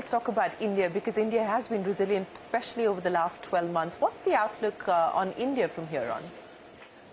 Let's talk about India because India has been resilient, especially over the last 12 months. What's the outlook uh, on India from here on?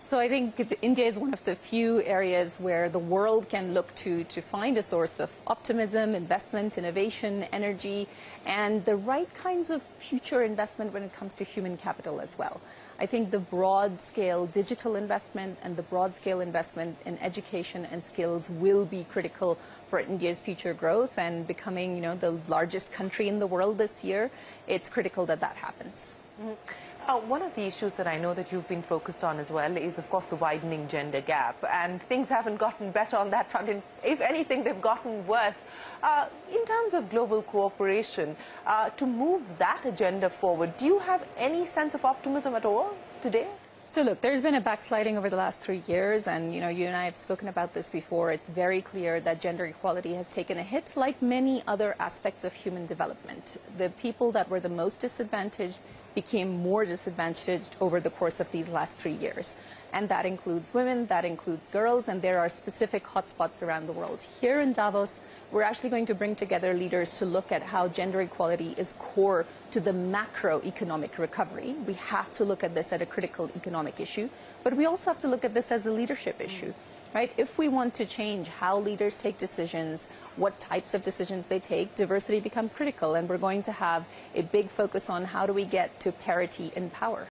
So I think India is one of the few areas where the world can look to to find a source of optimism, investment, innovation, energy, and the right kinds of future investment when it comes to human capital as well. I think the broad scale digital investment and the broad scale investment in education and skills will be critical for India's future growth and becoming, you know, the largest country in the world this year. It's critical that that happens. Mm -hmm. Uh, one of the issues that I know that you've been focused on as well is, of course, the widening gender gap. And things haven't gotten better on that front. And if anything, they've gotten worse. Uh, in terms of global cooperation, uh, to move that agenda forward, do you have any sense of optimism at all today? So look, there's been a backsliding over the last three years, and you know, you and I have spoken about this before. It's very clear that gender equality has taken a hit, like many other aspects of human development. The people that were the most disadvantaged became more disadvantaged over the course of these last three years. And that includes women, that includes girls, and there are specific hotspots around the world. Here in Davos, we're actually going to bring together leaders to look at how gender equality is core to the macroeconomic recovery. We have to look at this as a critical economic issue, but we also have to look at this as a leadership issue right? If we want to change how leaders take decisions, what types of decisions they take, diversity becomes critical. And we're going to have a big focus on how do we get to parity in power.